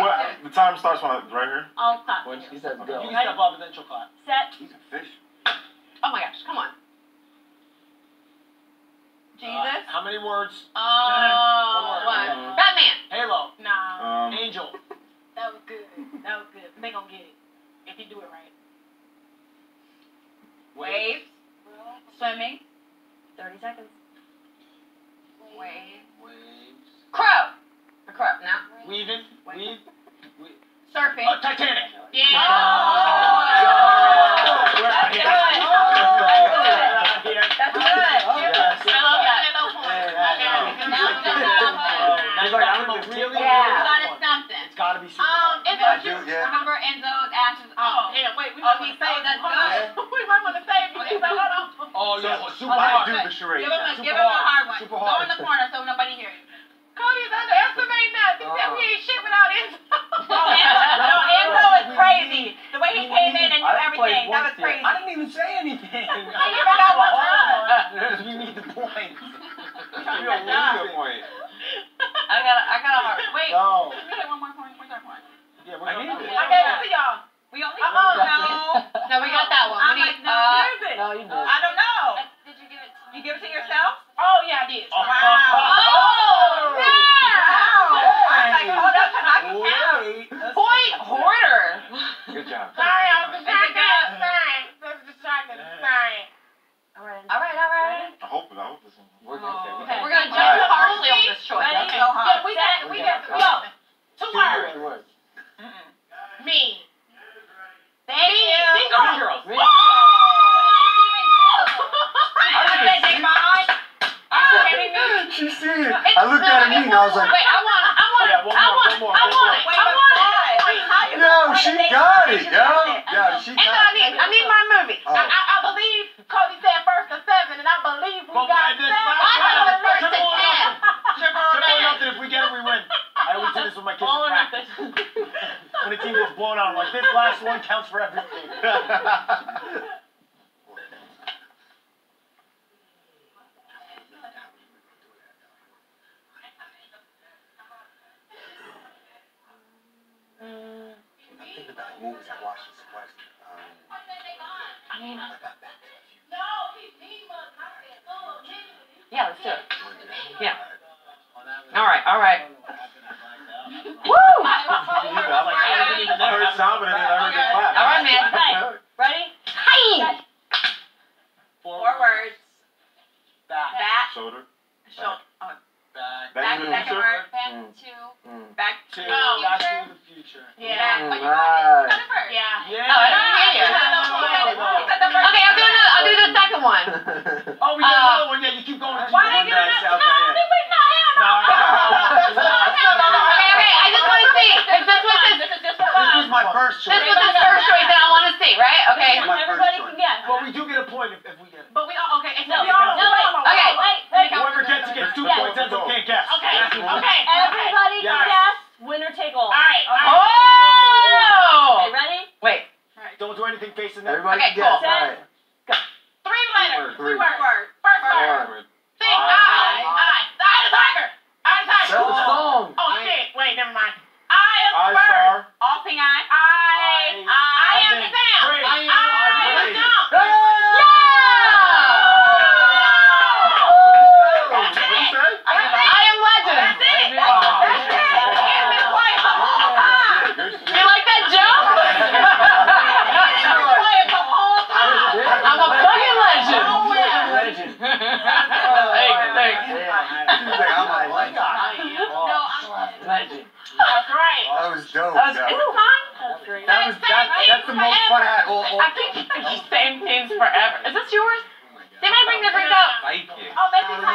What, the time starts when I, right here? I'll stop. When she says You go. can step up and then she'll clap. Set. He's a fish. Oh my gosh, come on. Jesus. Uh, how many words? Oh. One What? Mhm. Batman. Halo. Nah. Um, Angel. That was good. That was good. They gonna get it if you do it right. Waves. Swimming. Thirty seconds. Wave. Waves. Crow. A crow. No. Weaving. Weave. Surfing. Uh, Titanic. Yeah. Oh! We're out That's here. good. We're out here. That's good. Yes. I love that. Hello point. Hey, Okay. now Now we we got got Oh, that. now you gotta go really, Yeah. really Got good it one. something. It's gotta be super Um, hard. Enzo, I do, yeah. remember Enzo's ashes. Oh, yeah, wait, we Oh, might he want to save said that's Hold. We might want to save you. Hold on. Oh, yo, super hard. do the charade. Give him a, Super give him a hard. hard one. Super Go in the corner so nobody hears you. Cody's underestimating us. He said we ain't shit without Enzo. No, Enzo, no, Enzo is crazy. The way he came in and knew I haven't played everything, that was once yet. crazy. I didn't even say anything. you forgot one time. You need the points. Trying You don't need the point. I got, a, I got a heart. Wait, Go. let me get one more point. Where's our point? Yeah, we're gonna need do it. it. I gave it to y'all. We only. Uh-uh. No. No, we got that one. I'm We like, no, uh, where is it? No, you did. I don't know. Did you give it? You give it to yourself? Oh yeah, I did. Oh. Wow. Oh, wow. I was like, hold up, 'cause I can count. Wait. that's- Point hoarder. Good job. Sorry, I was Is it distracted. good? Sorry, I was distracted. Sorry. All right. All right, all right. I hope, I hope this one. We're good. Oh, Okay. We're gonna oh, All judge right. harshly on this choice. Ready? Okay. Yeah, we got, we got, we got two Two words. Two. Me. Thank Me. you. Me girl. girls. Me. I said they behind. I'm kidding me. She seen it. I looked at me and I was like, Wait, I want, I want, oh, Yeah, I want, one more, I want it. I want it. why? Wait, how you yo, gonna she got it, yo. Yeah, she And then I got it. I need my movie. Oh. I, I, I believe Cody said first to seven, and I believe we Well, got why this seven. last I round? know it's first to Triple or ten. nothing. Triple or nothing. If we get it, we win. I always do this with my kids All or practice. When the team gets blown out, I'm like, this last one counts for everything. I'm thinking about movies I watched this West. Um, I mean, I got back to the future. yeah, let's do it. You wanna do that? Yeah. All All right, all right. right. Woo! I heard Simon and then I heard the. All right, man. Ready? Hi. Four words. Back. Back. Shoulder. Shoulder. Oh, Back. Back back. to the Second future? word. Back Mm. to. Mm. Back To to. Oh. Back Future. to the future. Yeah. Back. But you Right. got it first. Yeah. Yeah. Oh, I didn't hear you. Okay, I'll do another. I'll do the second one. Oh, we got Uh, another one. Yeah, you keep going. Why One they down giving us? south No, end. we we not have No, no. Okay, okay. I just want to see if this was his. This is just for This was fun. first This choice. was his first choice, and I want to see, right? Okay. This is my first Everybody can guess. But we do get a point if, if we get it. But we all okay. If No, we all no, wait, Okay. Wait, wait. Whoever gets it gets two Yeah. points. Enzo can't guess. Okay. Okay. Everybody Yes. can guess. Winner take all. All right. All oh! right. Oh! Okay, ready? Wait. Don't do anything facing them. Everybody Okay, can guess. cool. All right. Three letters. Three. Three words. First word. Word. Think. I. I. I the tiger. I the That's tiger. the song. Oh shit. Wait. Never mind. I am I the bird. star. All thing I. I. I am Praise. Sam. Praise. I am Praise. Jump. What did you say? I am legend. That's it. That's it. You can't be quiet the whole time. You like that joke? Quiet the whole time. I'm a fucking legend. Legend. Thanks, thanks. She was like, I'm a legend. No, I'm. Legend. That's right. That was dope. That was, yo. is it time? That's great. That was that, that's the most fun I had all, all I think same things forever. Is this yours? They might bring the drink up. Thank you. Oh, maybe time.